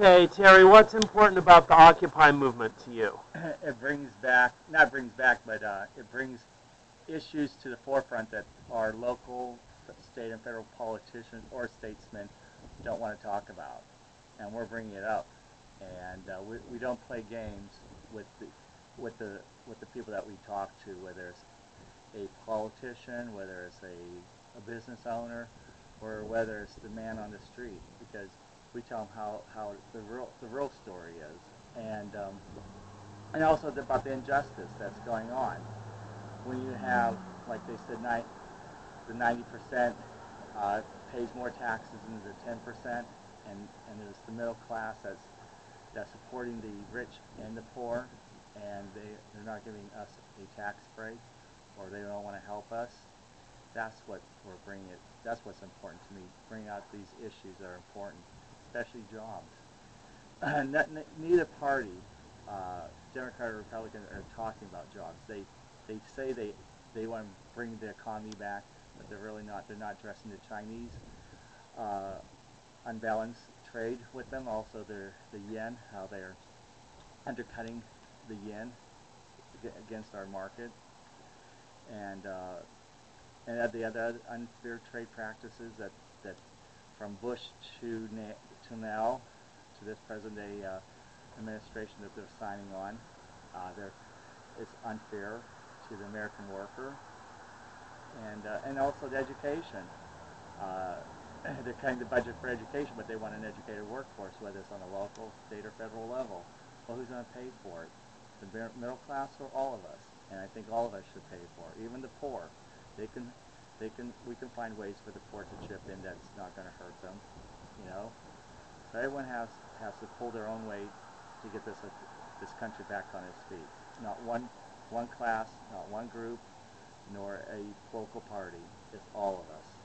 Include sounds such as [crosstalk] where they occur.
Okay, Terry, what's important about the Occupy movement to you? [clears throat] it brings back, not brings back, but uh, it brings issues to the forefront that our local, state, and federal politicians or statesmen don't want to talk about, and we're bringing it up. And uh, we, we don't play games with the with the with the people that we talk to, whether it's a politician, whether it's a, a business owner, or whether it's the man on the street, because we tell them how, how the real the real story is, and um, and also about the injustice that's going on. When you have, like they said, ni- the 90% uh, pays more taxes than the 10%, and and it's the middle class that's that's supporting the rich and the poor, and they they're not giving us a tax break, or they don't want to help us. That's what we're bringing it. That's what's important to me. Bring out these issues that are important especially jobs. [clears throat] Neither party, uh, Democrat or Republican, are talking about jobs. They they say they they want to bring the economy back, but they're really not. They're not addressing the Chinese uh, unbalanced trade with them. Also, the the yen, how they're undercutting the yen against our market, and uh, and the other unfair trade practices that that from Bush to to now, to this present day uh, administration that they're signing on. Uh, they're, it's unfair to the American worker, and uh, and also the education. Uh, [clears throat] they're cutting the budget for education, but they want an educated workforce, whether it's on a local, state, or federal level. Well, who's going to pay for it? The middle class or all of us? And I think all of us should pay for it, even the poor. They can, they can, we can find ways for the poor to chip in that's not going to hurt them, you know. So everyone has, has to pull their own weight to get this, uh, this country back on its feet. Not one, one class, not one group, nor a political party. It's all of us.